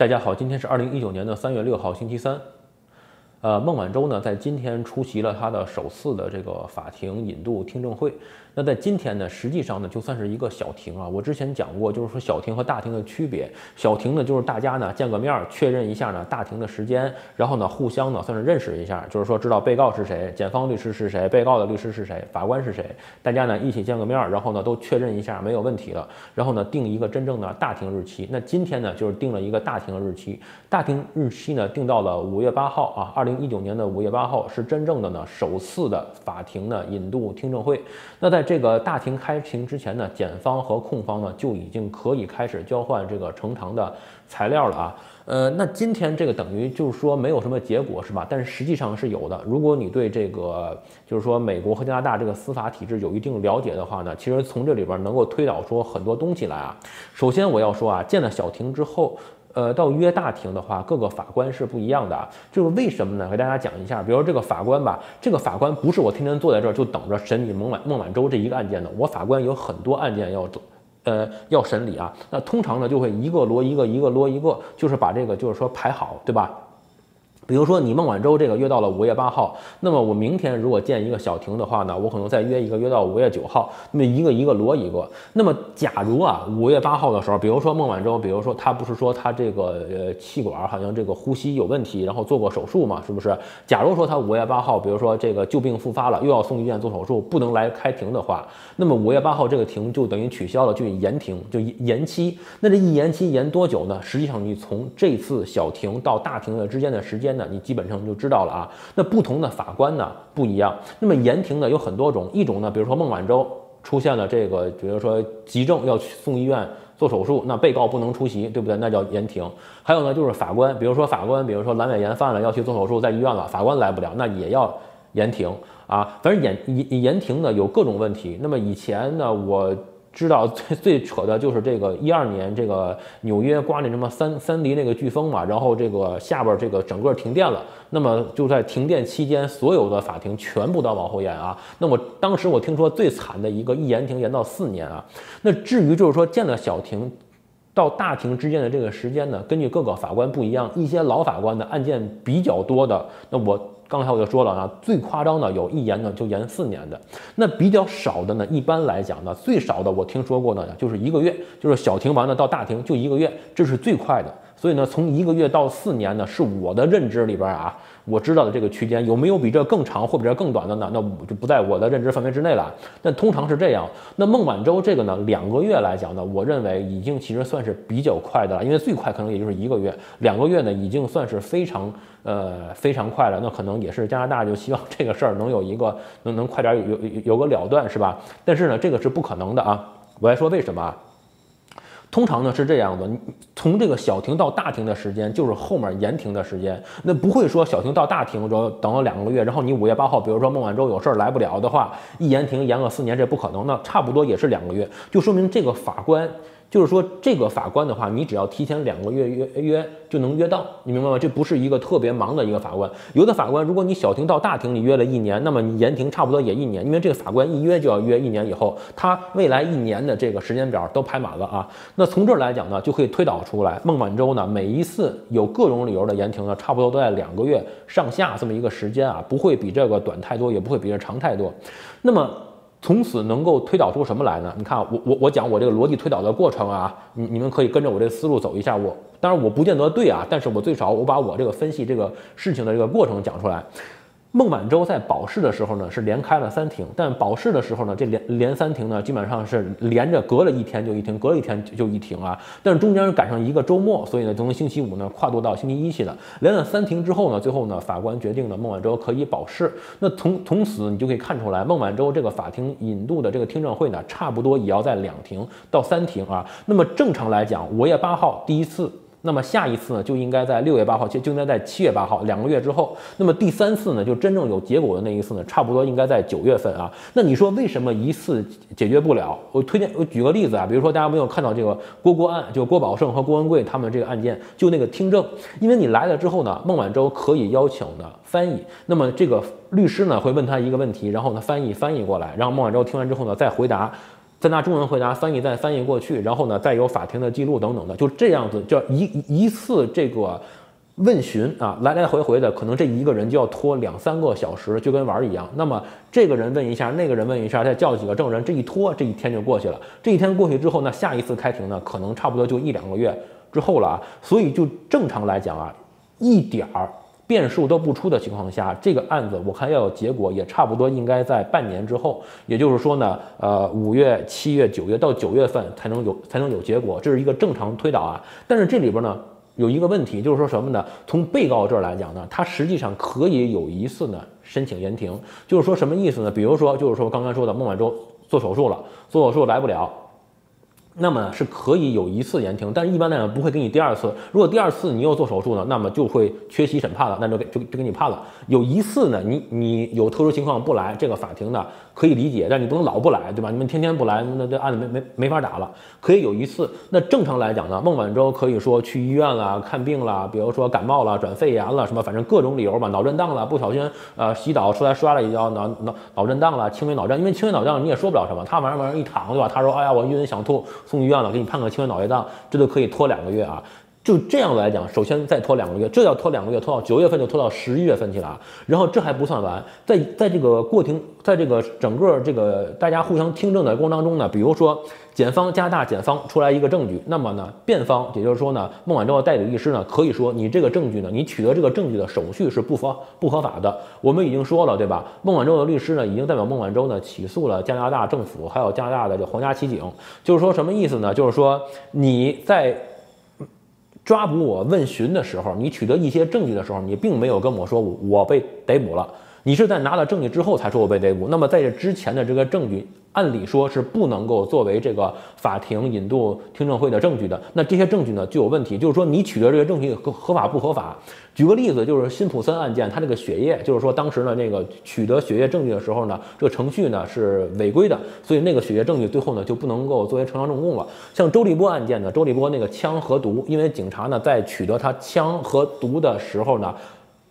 大家好，今天是二零一九年的三月六号，星期三。呃，孟晚舟呢，在今天出席了他的首次的这个法庭引渡听证会。那在今天呢，实际上呢，就算是一个小庭啊。我之前讲过，就是说小庭和大庭的区别。小庭呢，就是大家呢见个面，确认一下呢大庭的时间，然后呢互相呢算是认识一下，就是说知道被告是谁，检方律师是谁，被告的律师是谁，法官是谁，大家呢一起见个面，然后呢都确认一下没有问题了，然后呢定一个真正的大庭日期。那今天呢，就是定了一个大庭的日期，大庭日期呢定到了五月八号啊，二零一九年的五月八号是真正的呢首次的法庭的引渡听证会。那在这个大庭开庭之前呢，检方和控方呢就已经可以开始交换这个呈堂的材料了啊。呃，那今天这个等于就是说没有什么结果是吧？但是实际上是有的。如果你对这个就是说美国和加拿大这个司法体制有一定了解的话呢，其实从这里边能够推导出很多东西来啊。首先我要说啊，建了小庭之后。呃，到约大庭的话，各个法官是不一样的啊。这个为什么呢？给大家讲一下。比如这个法官吧，这个法官不是我天天坐在这儿就等着审理孟晚孟晚舟这一个案件的。我法官有很多案件要走，呃，要审理啊。那通常呢，就会一个摞一个，一个摞一个，就是把这个就是说排好，对吧？比如说你孟晚舟这个约到了五月八号，那么我明天如果建一个小庭的话呢，我可能再约一个约到五月九号，那么一个一个摞一个。那么假如啊五月八号的时候，比如说孟晚舟，比如说他不是说他这个呃气管好像这个呼吸有问题，然后做过手术嘛，是不是？假如说他五月八号，比如说这个旧病复发了，又要送医院做手术，不能来开庭的话，那么五月八号这个庭就等于取消了，就延庭，就延期。那这一延期延多久呢？实际上你从这次小庭到大庭的之间的时间。那你基本上就知道了啊。那不同的法官呢不一样。那么延庭呢有很多种，一种呢，比如说孟晚舟出现了这个，比如说急症要去送医院做手术，那被告不能出席，对不对？那叫延庭。还有呢，就是法官，比如说法官，比如说阑尾炎犯了要去做手术，在医院了，法官来不了，那也要延庭啊。反正延延延庭呢有各种问题。那么以前呢我。知道 最最扯的就是这个一二年这个纽约刮那什么三三迪那个飓风嘛，然后这个下边这个整个停电了，那么就在停电期间，所有的法庭全部都往后延啊。那么当时我听说最惨的一个一延庭延到四年啊。那至于就是说建了小庭到大庭之间的这个时间呢，根据各个法官不一样，一些老法官的案件比较多的，那我。刚才我就说了啊，最夸张的有一延呢就延四年的，那比较少的呢，一般来讲呢，最少的我听说过呢就是一个月，就是小庭完了到大庭就一个月，这是最快的。所以呢，从一个月到四年呢，是我的认知里边啊，我知道的这个区间有没有比这更长或比这更短的呢？那就不在我的认知范围之内了。但通常是这样。那孟晚舟这个呢，两个月来讲呢，我认为已经其实算是比较快的了，因为最快可能也就是一个月，两个月呢已经算是非常呃非常快了。那可能也是加拿大就希望这个事儿能有一个能能快点有有有个了断，是吧？但是呢，这个是不可能的啊。我来说为什么？通常呢是这样的，从这个小庭到大庭的时间就是后面延庭的时间，那不会说小庭到大庭说等了两个月，然后你五月八号，比如说孟晚舟有事儿来不了的话，一延庭延个四年，这不可能，那差不多也是两个月，就说明这个法官。就是说，这个法官的话，你只要提前两个月约约就能约到，你明白吗？这不是一个特别忙的一个法官。有的法官，如果你小庭到大庭你约了一年，那么你延庭差不多也一年，因为这个法官一约就要约一年以后，他未来一年的这个时间表都排满了啊。那从这儿来讲呢，就可以推导出来，孟晚舟呢每一次有各种理由的延庭呢，差不多都在两个月上下这么一个时间啊，不会比这个短太多，也不会比这长太多。那么。从此能够推导出什么来呢？你看，我我我讲我这个逻辑推导的过程啊，你你们可以跟着我这个思路走一下。我当然我不见得对啊，但是我最少我把我这个分析这个事情的这个过程讲出来。孟晚舟在保释的时候呢，是连开了三庭，但保释的时候呢，这连连三庭呢，基本上是连着隔了一天就一庭，隔了一天就一庭啊。但是中间赶上一个周末，所以呢，从星期五呢跨度到星期一去了。连了三庭之后呢，最后呢，法官决定呢，孟晚舟可以保释。那从从此你就可以看出来，孟晚舟这个法庭引渡的这个听证会呢，差不多也要在两庭到三庭啊。那么正常来讲，五月八号第一次。那么下一次呢，就应该在六月八号，就就应该在七月八号，两个月之后。那么第三次呢，就真正有结果的那一次呢，差不多应该在九月份啊。那你说为什么一次解决不了？我推荐我举个例子啊，比如说大家没有看到这个郭郭案，就郭宝胜和郭文贵他们这个案件，就那个听证，因为你来了之后呢，孟晚舟可以邀请的翻译，那么这个律师呢会问他一个问题，然后呢翻译翻译过来，然后孟晚舟听完之后呢再回答。再拿中文回答，翻译再翻译过去，然后呢，再有法庭的记录等等的，就这样子，叫一一次这个问询啊，来来回回的，可能这一个人就要拖两三个小时，就跟玩儿一样。那么这个人问一下，那个人问一下，再叫几个证人，这一拖，这一天就过去了。这一天过去之后呢，下一次开庭呢，可能差不多就一两个月之后了啊。所以就正常来讲啊，一点儿。变数都不出的情况下，这个案子我看要有结果，也差不多应该在半年之后。也就是说呢，呃，五月、七月、九月到九月份才能有才能有结果，这是一个正常推导啊。但是这里边呢有一个问题，就是说什么呢？从被告这儿来讲呢，他实际上可以有一次呢申请延庭，就是说什么意思呢？比如说，就是说刚刚说的孟晚舟做手术了，做手术来不了。那么是可以有一次延庭，但是一般来讲不会给你第二次。如果第二次你又做手术呢，那么就会缺席审判了，那就给就就给你判了。有一次呢，你你有特殊情况不来，这个法庭呢可以理解，但你不能老不来，对吧？你们天天不来，那这案子没没没法打了。可以有一次，那正常来讲呢，孟晚舟可以说去医院了看病了，比如说感冒了、转肺炎了什么，反正各种理由吧，脑震荡了，不小心呃洗澡出来摔了一跤，脑脑脑震荡了，轻微脑震，因为轻微脑震你也说不了什么，他晚上往上一躺，对吧？他说哎呀我晕想吐。送医院了，给你判个轻微脑震荡，这都可以拖两个月啊。就这样来讲，首先再拖两个月，这要拖两个月，拖到九月份就拖到十一月份去了啊。然后这还不算完，在在这个过庭，在这个整个这个大家互相听证的过程当中呢，比如说检方加大检方出来一个证据，那么呢，辩方也就是说呢，孟晚舟的代理律师呢，可以说你这个证据呢，你取得这个证据的手续是不合不合法的。我们已经说了，对吧？孟晚舟的律师呢，已经代表孟晚舟呢起诉了加拿大政府，还有加拿大的这皇家骑警，就是说什么意思呢？就是说你在。抓捕我问询的时候，你取得一些证据的时候，你并没有跟我说我被逮捕了，你是在拿了证据之后才说我被逮捕。那么在这之前的这个证据。按理说是不能够作为这个法庭引渡听证会的证据的，那这些证据呢就有问题。就是说你取得这些证据合合法不合法？举个例子，就是辛普森案件，他这个血液，就是说当时呢那个取得血液证据的时候呢，这个程序呢是违规的，所以那个血液证据最后呢就不能够作为呈堂证供了。像周立波案件呢，周立波那个枪和毒，因为警察呢在取得他枪和毒的时候呢。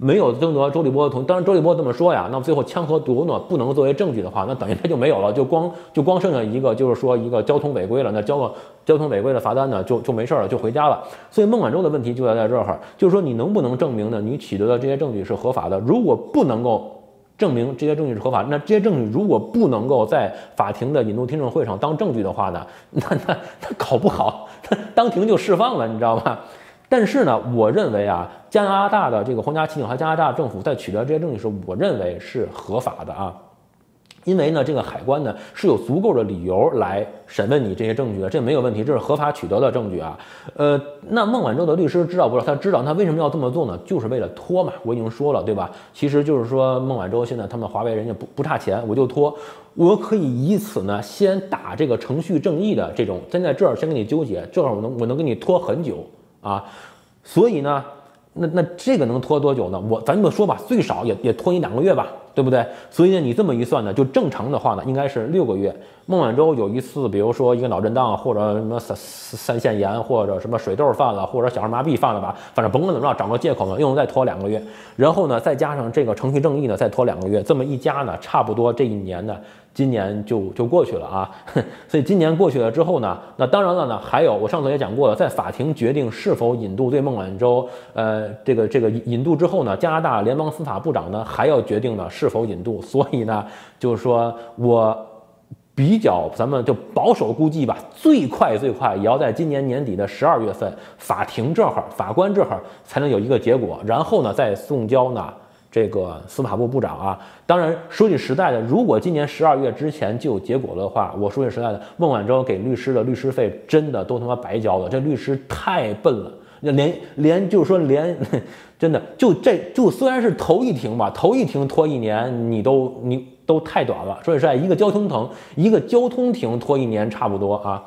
没有征得周立波的同意，当然周立波这么说呀，那么最后枪和毒呢不能作为证据的话，那等于他就没有了，就光就光剩下一个，就是说一个交通违规了，那交个交通违规的罚单呢，就就没事了，就回家了。所以孟晚舟的问题就在在这儿，就是说你能不能证明呢？你取得的这些证据是合法的？如果不能够证明这些证据是合法，那这些证据如果不能够在法庭的引渡听证会上当证据的话呢，那那那搞不好当庭就释放了，你知道吗？但是呢，我认为啊，加拿大的这个皇家骑警和加拿大政府在取得这些证据时，我认为是合法的啊，因为呢，这个海关呢是有足够的理由来审问你这些证据的，这没有问题，这是合法取得的证据啊。呃，那孟晚舟的律师知道不知道？他知道，他为什么要这么做呢？就是为了拖嘛。我已经说了，对吧？其实就是说，孟晚舟现在他们华为人家不不差钱，我就拖，我可以以此呢先打这个程序正义的这种，先在这儿先跟你纠结，这儿我能我能给你拖很久。啊，所以呢，那那这个能拖多久呢？我咱这么说吧，最少也也拖你两个月吧，对不对？所以呢，你这么一算呢，就正常的话呢，应该是六个月。孟晚舟有一次，比如说一个脑震荡，或者什么三三腺炎，或者什么水痘犯了，或者小儿麻痹犯了吧，反正甭管怎么着，找个借口呢，又能再拖两个月。然后呢，再加上这个程序正义呢，再拖两个月，这么一加呢，差不多这一年呢。今年就就过去了啊，所以今年过去了之后呢，那当然了呢，还有我上次也讲过了，在法庭决定是否引渡对孟晚舟，呃，这个这个引渡之后呢，加拿大联邦司法部长呢还要决定呢是否引渡，所以呢，就是说我比较咱们就保守估计吧，最快最快也要在今年年底的十二月份，法庭这会儿法官这会儿才能有一个结果，然后呢再送交呢。这个司法部部长啊，当然说句实在的，如果今年十二月之前就有结果的话，我说句实在的，孟晚舟给律师的律师费真的都他妈白交了，这律师太笨了，那连连就是说连 真的就这就虽然是头一庭吧，头一庭拖一年，你都你都太短了。说句实在，一个交通庭一个交通庭拖一年差不多啊。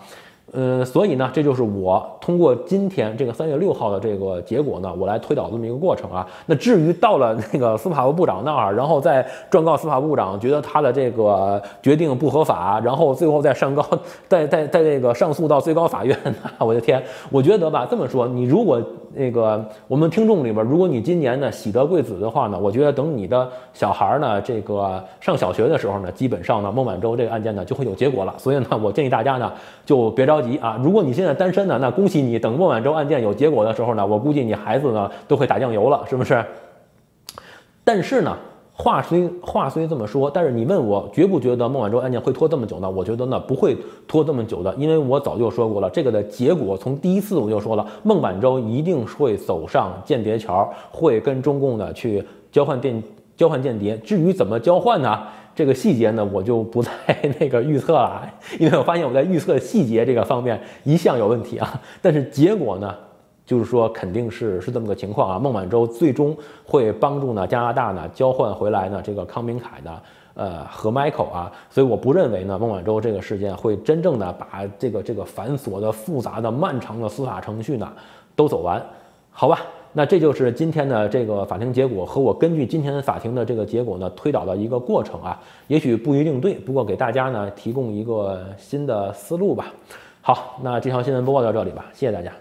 呃，所以呢，这就是我通过今天这个三月六号的这个结果呢，我来推导这么一个过程啊。那至于到了那个司法部部长那儿，然后再状告司法部长，觉得他的这个决定不合法，然后最后再上高，再再再这个上诉到最高法院，我的天，我觉得吧，这么说，你如果那个我们听众里边，如果你今年呢喜得贵子的话呢，我觉得等你的小孩呢这个上小学的时候呢，基本上呢孟晚舟这个案件呢就会有结果了。所以呢，我建议大家呢就别着着急啊。如果你现在单身呢，那恭喜你，等孟晚舟案件有结果的时候呢，我估计你孩子呢都会打酱油了，是不是？但是呢。话虽话虽这么说，但是你问我觉不觉得孟晚舟案件会拖这么久呢？我觉得呢不会拖这么久的，因为我早就说过了，这个的结果从第一次我就说了，孟晚舟一定会走上间谍桥，会跟中共呢去交换电交换间谍。至于怎么交换呢？这个细节呢我就不再那个预测了，因为我发现我在预测细节这个方面一向有问题啊。但是结果呢？就是说，肯定是是这么个情况啊。孟晚舟最终会帮助呢加拿大呢交换回来呢这个康明凯呢，呃和 Michael 啊，所以我不认为呢孟晚舟这个事件会真正的把这个这个繁琐的、复杂的、漫长的司法程序呢都走完，好吧？那这就是今天的这个法庭结果和我根据今天的法庭的这个结果呢推导的一个过程啊，也许不一定对，不过给大家呢提供一个新的思路吧。好，那这条新闻播报到这里吧，谢谢大家。